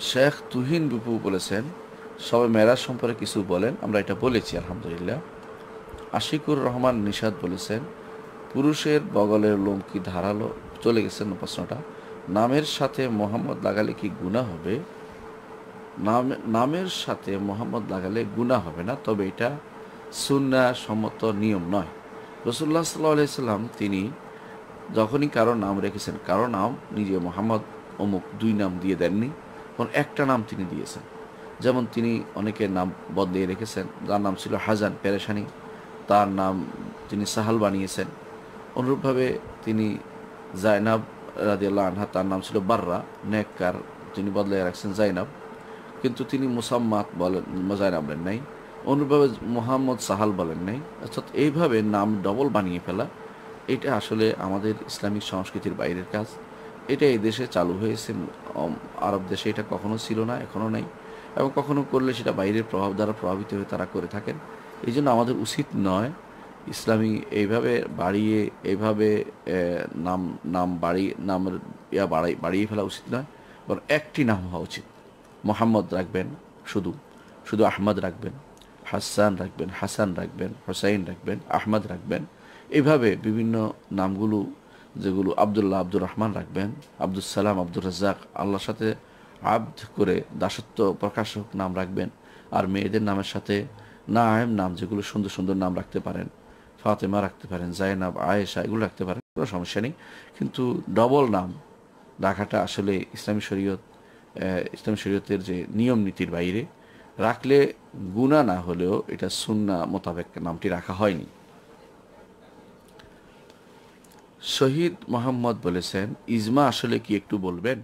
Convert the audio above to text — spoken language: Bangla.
শেখ তুহিন বিপু বলেছেন, সবে মেরাজ সম্পর্কে কিছু বলেন, আমরা এটা বলেছি, আলহামদুলিল্লাহ। আশিকুর রহমান নিষাদ বলেছেন, পুরুষের বগলের লোম কি ধারালো? চলে গেছেন প্রশ্নটা। নামের সাথে মোহাম্মদ লাগালে কি গুণা হবে? নাম, নামের সাথে মোহাম্মদ লাগালে গুণা হবে না, তবে এটা সুন্না সম্মত নিয়ম নয়। রসুল্লাহ সাল্লাহ সাল্লাম, তিনি যখনই কারও নাম রেখেছেন, কারও নাম নিজে মোহাম্মদ অমুক দুই নাম দিয়ে দেননি। কোন একটা নাম তিনি দিয়েছেন। যেমন তিনি অনেকের নাম বদলিয়ে রেখেছেন। যার নাম ছিল হাজান পেরেশানি। তার নাম তিনি সাহাল বানিয়েছেন। অনুরূপভাবে তিনি জায়নাব রাদিয়াল্লাহ আনহা, তার নাম ছিল বাররা, নেককার তিনি বদলে রাখছেন জাইনাব। কিন্তু তিনি মুসাম্মাত বলেন, জাইনাব বলেন নাই। অনুরূপভাবে মোহাম্মদ সাহাল বলেন নাই। অর্থাৎ এইভাবে নাম ডবল বানিয়ে ফেলা, এটা আসলে আমাদের ইসলামিক সংস্কৃতির বাইরের কাজ। এটা এই দেশে চালু হয়েছে আরব দেশে এটা কখনো ছিল না এখনও নেই। এবং কখনো করলে সেটা বাইরের প্রভাব দ্বারা প্রভাবিত হয়ে তারা করে থাকেন। এই জন্য আমাদের উচিত নয় ইসলামী এইভাবে বাড়িয়ে, এইভাবে নাম নাম বাড়ি নামের ইয়া বাড়াই, বাড়িয়ে ফেলা উচিত নয়। বরং একটি নাম হওয়া উচিত। মোহাম্মদ রাখবেন শুধু। শুধু আহমদ রাখবেন, হাসান রাখবেন হাসান রাখবেন, হোসাইন রাখবেন, আহমদ রাখবেন। এইভাবে বিভিন্ন নামগুলো যেগুলো আবদুল্লাহ আব্দুর রহমান রাখবেন আব্দুল সালাম, আব্দুর রাজ্জাক, আল্লাহর সাথে আব্দ করে দাসত্ব প্রকাশক নাম রাখবেন আর মেয়েদের নামের সাথে নায়েম নাম যেগুলো সুন্দর সুন্দর নাম রাখতে পারেন, ফাতেমা রাখতে পারেন জায়নাব আয়েশা, এগুলো রাখতে পারেন, কোনো সমস্যা নেই। কিন্তু ডবল নাম রাখাটা আসলে ইসলামী শরীয়ত ইসলামী শরীয়তের যে নিয়ম নীতির বাইরে, রাখলে গুণা না হলেও এটা সুন্না মোতাবেক নামটি রাখা হয়নি। শহীদ মোহাম্মদ বলেছেন ইজমা আসলে কি একটু বলবেন?